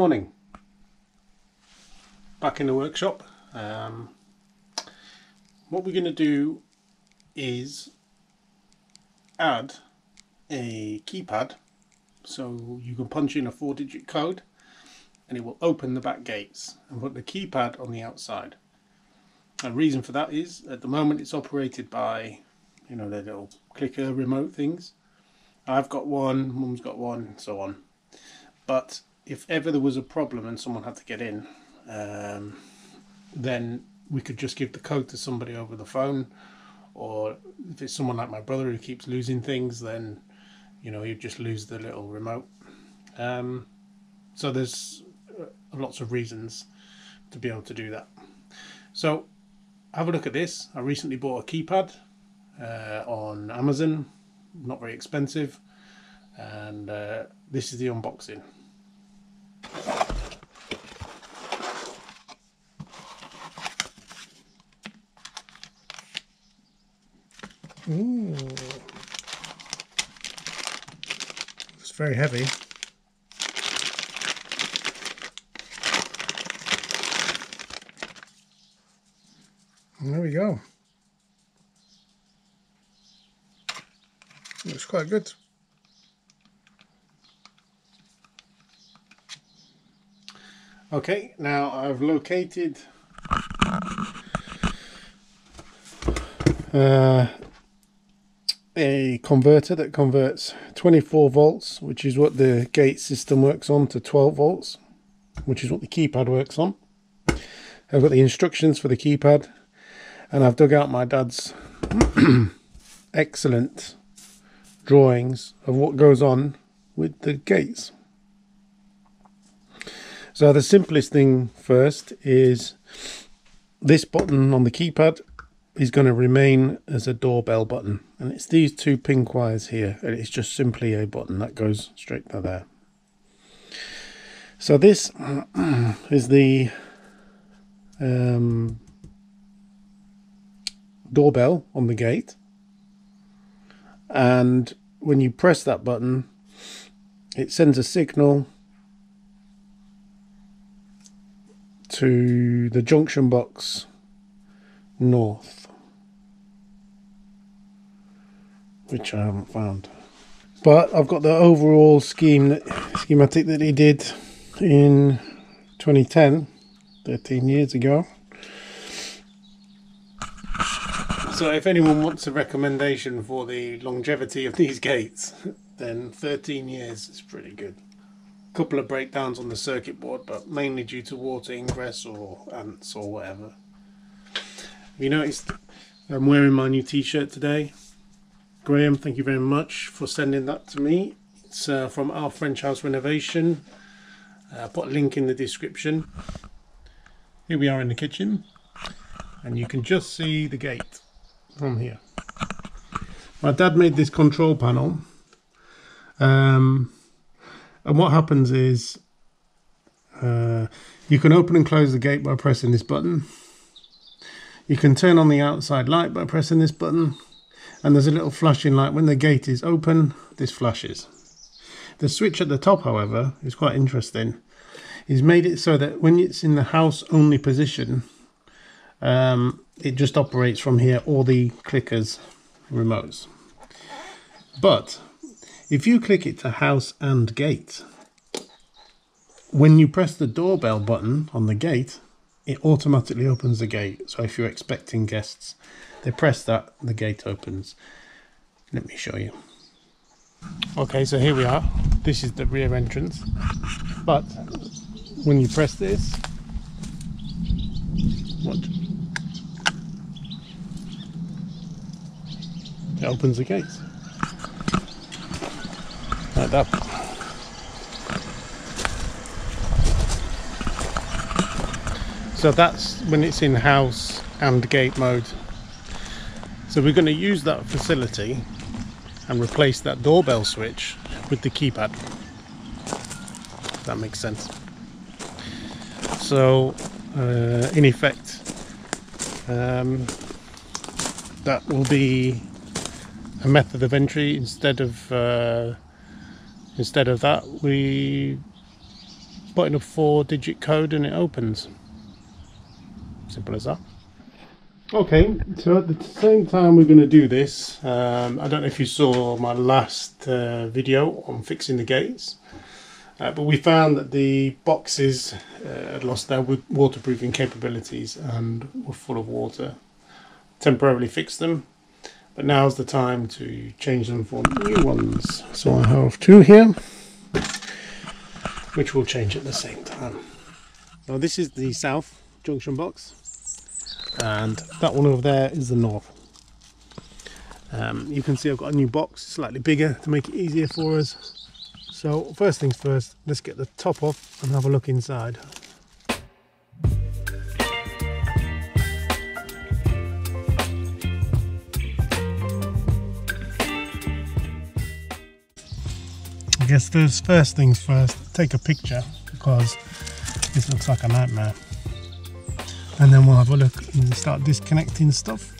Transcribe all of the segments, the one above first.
morning. Back in the workshop. Um, what we're going to do is add a keypad so you can punch in a four digit code and it will open the back gates and put the keypad on the outside. The reason for that is at the moment it's operated by you know the little clicker remote things. I've got one, mum's got one, so on. But if ever there was a problem and someone had to get in, um, then we could just give the code to somebody over the phone. Or if it's someone like my brother who keeps losing things, then you know he'd just lose the little remote. Um, so there's uh, lots of reasons to be able to do that. So have a look at this. I recently bought a keypad uh, on Amazon, not very expensive, and uh, this is the unboxing. Ooh. It's very heavy. And there we go. Looks quite good. Okay, now I've located uh, a converter that converts 24 volts, which is what the gate system works on, to 12 volts, which is what the keypad works on. I've got the instructions for the keypad, and I've dug out my dad's excellent drawings of what goes on with the gates. So the simplest thing first is this button on the keypad is going to remain as a doorbell button and it's these two pink wires here and it's just simply a button that goes straight to there. So this is the um, doorbell on the gate and when you press that button it sends a signal to the junction box north, which I haven't found. But I've got the overall scheme that, schematic that he did in 2010, 13 years ago. So if anyone wants a recommendation for the longevity of these gates, then 13 years is pretty good couple of breakdowns on the circuit board, but mainly due to water ingress or ants or whatever. Have you noticed I'm wearing my new t-shirt today? Graham, thank you very much for sending that to me. It's uh, from our French house renovation. Uh, put a link in the description. Here we are in the kitchen, and you can just see the gate from here. My dad made this control panel. Um, and what happens is uh, you can open and close the gate by pressing this button. You can turn on the outside light by pressing this button. And there's a little flashing light. When the gate is open, this flashes. The switch at the top, however, is quite interesting. He's made it so that when it's in the house only position, um, it just operates from here, all the clickers remotes. But if you click it to house and gate, when you press the doorbell button on the gate, it automatically opens the gate. So if you're expecting guests, they press that, the gate opens. Let me show you. Okay, so here we are. This is the rear entrance. But when you press this, what? It opens the gates like that. So that's when it's in house and gate mode. So we're going to use that facility and replace that doorbell switch with the keypad. If that makes sense. So uh, in effect, um, that will be a method of entry instead of uh, Instead of that, we put in a four digit code and it opens. Simple as that. Okay, so at the same time we're going to do this, um, I don't know if you saw my last uh, video on fixing the gates, uh, but we found that the boxes uh, had lost their waterproofing capabilities and were full of water. Temporarily fixed them, but now's the time to change them for new ones. So I have two here, which will change at the same time. So this is the south junction box and that one over there is the north. Um, you can see I've got a new box, slightly bigger to make it easier for us. So first things first, let's get the top off and have a look inside. Guess first, first things first, take a picture because this looks like a nightmare. And then we'll have a look and start disconnecting stuff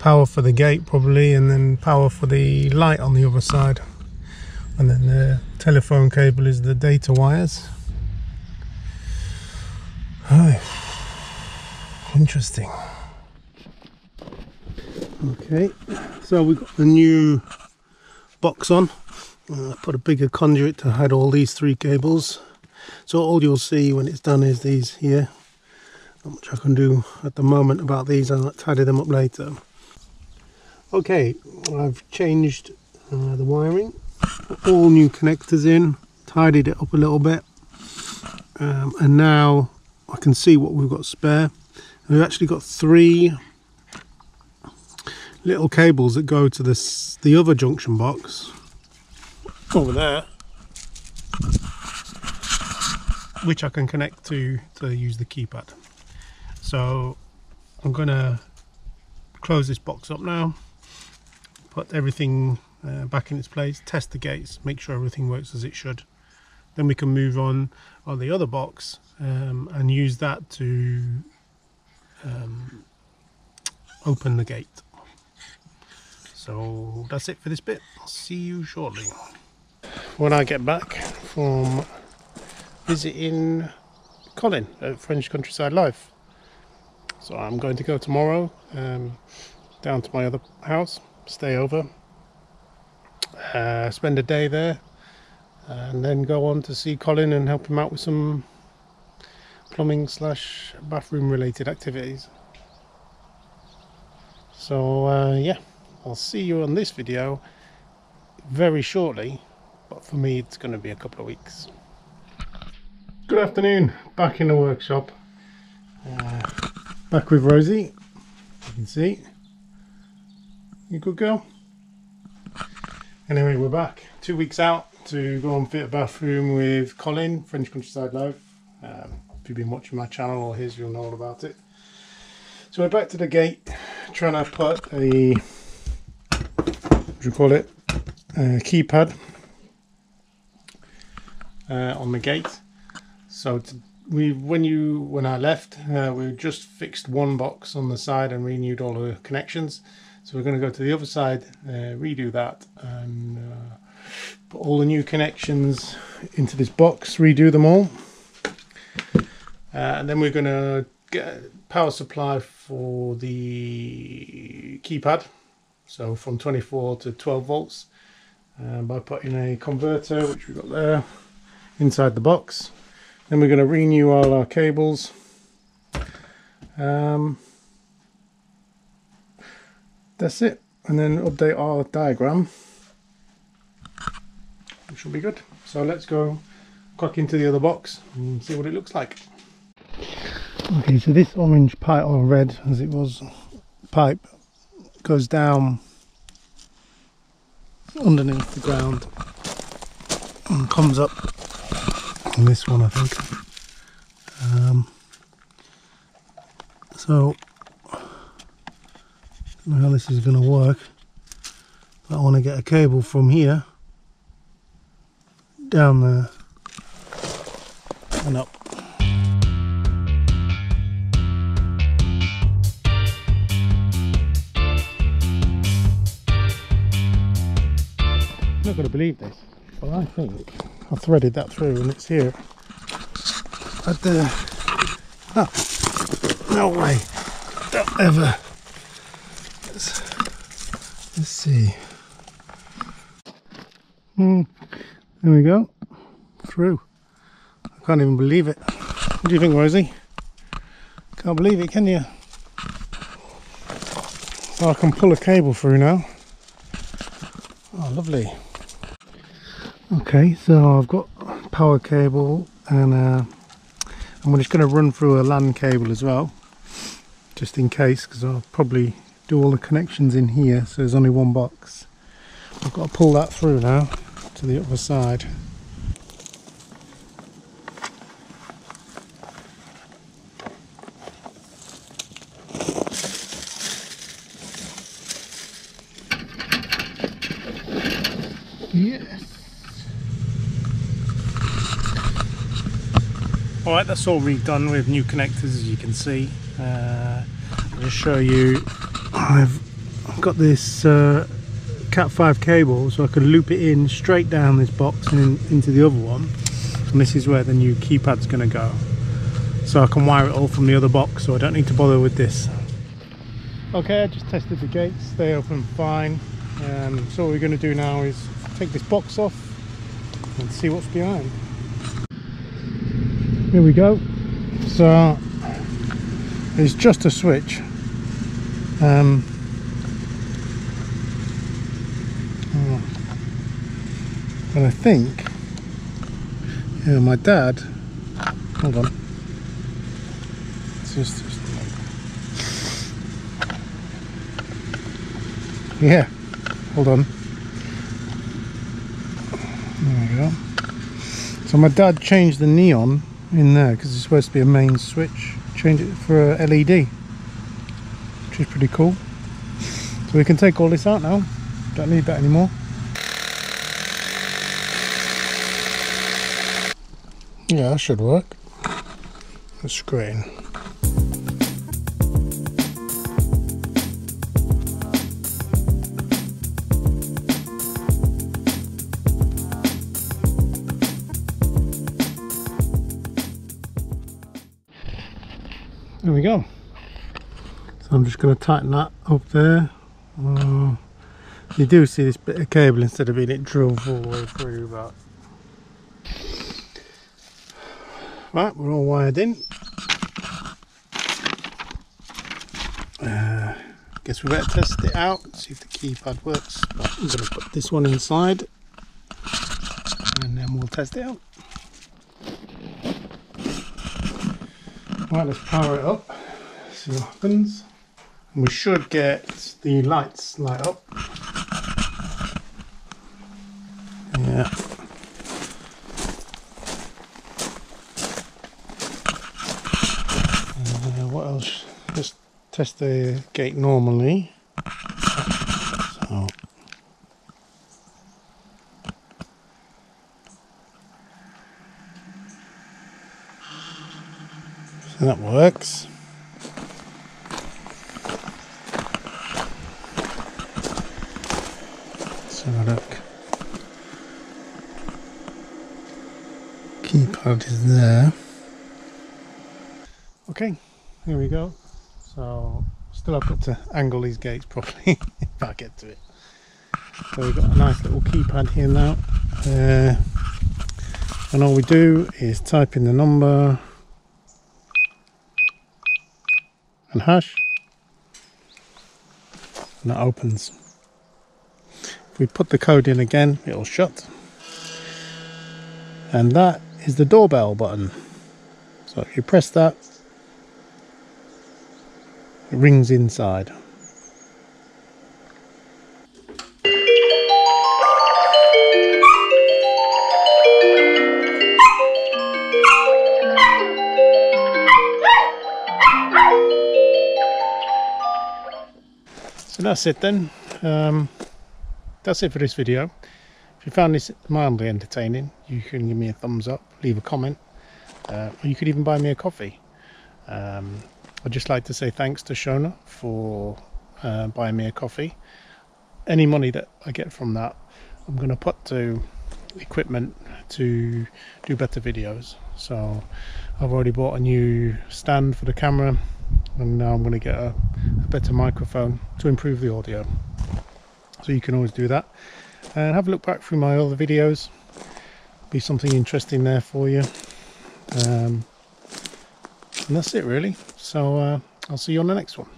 power for the gate probably and then power for the light on the other side and then the telephone cable is the data wires. Oh, interesting. Okay, so we've got the new box on. I put a bigger conduit to hide all these three cables. So all you'll see when it's done is these here. Not much I can do at the moment about these, I'll tidy them up later. Okay, I've changed uh, the wiring, all new connectors in, tidied it up a little bit, um, and now I can see what we've got spare. We've actually got three little cables that go to this the other junction box. Over there. Which I can connect to to use the keypad. So I'm gonna close this box up now put everything uh, back in its place test the gates make sure everything works as it should then we can move on on the other box um, and use that to um, open the gate so that's it for this bit. I'll see you shortly. When I get back from visiting Colin at French Countryside Life. So I'm going to go tomorrow um, down to my other house, stay over, uh, spend a day there, and then go on to see Colin and help him out with some plumbing slash bathroom related activities. So uh, yeah. I'll see you on this video very shortly, but for me it's going to be a couple of weeks. Good afternoon, back in the workshop. Uh, back with Rosie, you can see. You good girl? Anyway, we're back. Two weeks out to go and fit a bathroom with Colin, French Countryside Life. Um, if you've been watching my channel or his, you'll know all about it. So we're back to the gate, trying to put a what do you call it, uh, keypad uh, on the gate. So we, when you, when I left, uh, we just fixed one box on the side and renewed all the connections. So we're going to go to the other side, uh, redo that, and uh, put all the new connections into this box, redo them all, uh, and then we're going to get power supply for the keypad. So from 24 to 12 volts um, by putting a converter which we've got there inside the box. Then we're going to renew all our cables. Um, that's it and then update our diagram which will be good. So let's go crack into the other box and see what it looks like. Okay, so this orange pipe or red as it was pipe goes down underneath the ground and comes up on this one I think. Um, so I don't know how this is going to work. But I want to get a cable from here down there and up. I'm not going to believe this, but I think I threaded that through and it's here. at the oh, no way, don't ever. Let's, see. Hmm, there we go, through. I can't even believe it. What do you think, Rosie? Can't believe it, can you? So I can pull a cable through now. Oh, lovely. Okay, so I've got power cable and uh, I'm just going to run through a LAN cable as well, just in case, because I'll probably do all the connections in here, so there's only one box. I've got to pull that through now to the other side. Yes. Alright, that's all redone with new connectors as you can see. Uh, I'll just show you, I've got this uh, Cat5 cable so I can loop it in straight down this box and in, into the other one. And this is where the new keypad's going to go. So I can wire it all from the other box so I don't need to bother with this. Okay, I just tested the gates, they open fine. Um, so what we're going to do now is take this box off and see what's behind. Here we go. So it's just a switch. Um, and I think, yeah, my dad. Hold on. It's just, just yeah. Hold on. There we go. So my dad changed the neon in there because it's supposed to be a main switch. Change it for a LED, is pretty cool. So we can take all this out now. Don't need that anymore. Yeah, that should work. The screen. There we go. So I'm just going to tighten that up there. Uh, you do see this bit of cable instead of being it drilled all the way through, but right, we're all wired in. Uh, guess we better test it out, see if the keypad works. Right, I'm going to put this one inside, and then we'll test it out. Right, let's power it up, see what happens. We should get the lights light up. Yeah. Uh, what else? Just test the gate normally. So. So that works. Let's have a look. Keypad is there. Okay, here we go. So still I've got to angle these gates properly if I get to it. So we've got a nice little keypad here now. Uh, and all we do is type in the number and hash and that opens if we put the code in again it'll shut and that is the doorbell button so if you press that it rings inside So that's it then. Um, that's it for this video. If you found this mildly entertaining, you can give me a thumbs up, leave a comment, uh, or you could even buy me a coffee. Um, I'd just like to say thanks to Shona for uh, buying me a coffee. Any money that I get from that, I'm going to put to equipment to do better videos. So I've already bought a new stand for the camera and now I'm going to get a, a better microphone to improve the audio. So you can always do that and have a look back through my other videos. Be something interesting there for you. Um, and that's it really. So uh, I'll see you on the next one